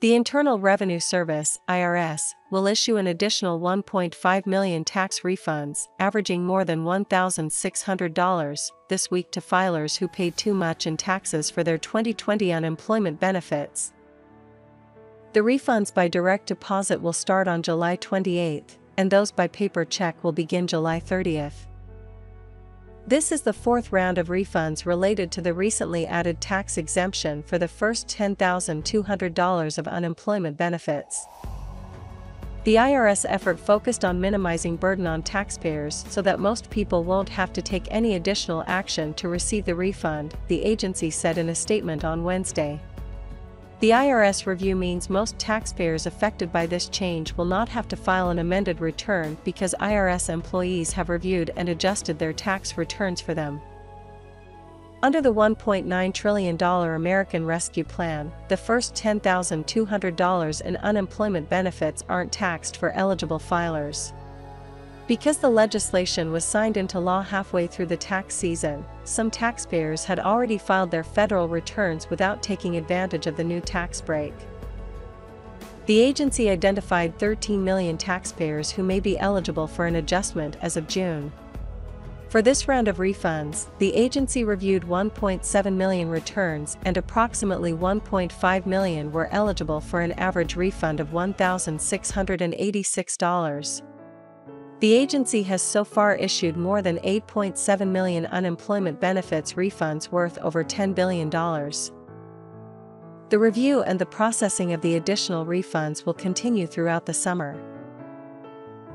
The Internal Revenue Service, IRS, will issue an additional 1.5 million tax refunds, averaging more than $1,600 this week to filers who paid too much in taxes for their 2020 unemployment benefits. The refunds by direct deposit will start on July 28, and those by paper check will begin July 30th. This is the fourth round of refunds related to the recently added tax exemption for the first $10,200 of unemployment benefits. The IRS effort focused on minimizing burden on taxpayers so that most people won't have to take any additional action to receive the refund, the agency said in a statement on Wednesday. The IRS review means most taxpayers affected by this change will not have to file an amended return because IRS employees have reviewed and adjusted their tax returns for them. Under the $1.9 trillion American Rescue Plan, the first $10,200 in unemployment benefits aren't taxed for eligible filers. Because the legislation was signed into law halfway through the tax season, some taxpayers had already filed their federal returns without taking advantage of the new tax break. The agency identified 13 million taxpayers who may be eligible for an adjustment as of June. For this round of refunds, the agency reviewed 1.7 million returns and approximately 1.5 million were eligible for an average refund of $1,686. The agency has so far issued more than 8.7 million unemployment benefits refunds worth over $10 billion. The review and the processing of the additional refunds will continue throughout the summer.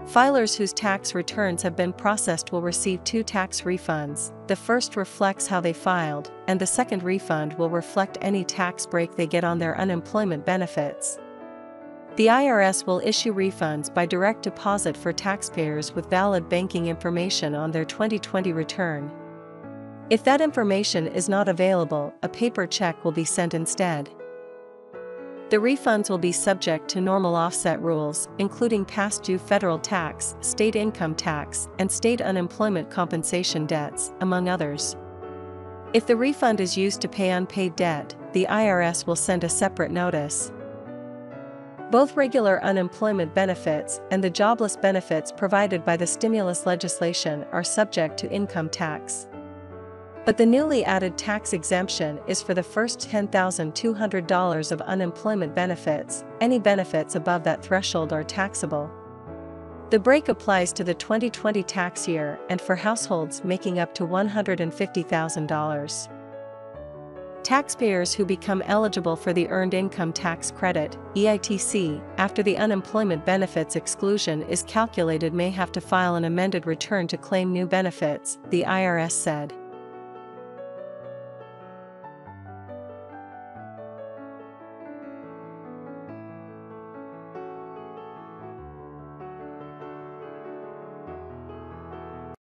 Filers whose tax returns have been processed will receive two tax refunds. The first reflects how they filed, and the second refund will reflect any tax break they get on their unemployment benefits. The IRS will issue refunds by direct deposit for taxpayers with valid banking information on their 2020 return. If that information is not available, a paper check will be sent instead. The refunds will be subject to normal offset rules, including past due federal tax, state income tax, and state unemployment compensation debts, among others. If the refund is used to pay unpaid debt, the IRS will send a separate notice. Both regular unemployment benefits and the jobless benefits provided by the stimulus legislation are subject to income tax. But the newly added tax exemption is for the first $10,200 of unemployment benefits, any benefits above that threshold are taxable. The break applies to the 2020 tax year and for households making up to $150,000. Taxpayers who become eligible for the Earned Income Tax Credit EITC, after the unemployment benefits exclusion is calculated may have to file an amended return to claim new benefits, the IRS said.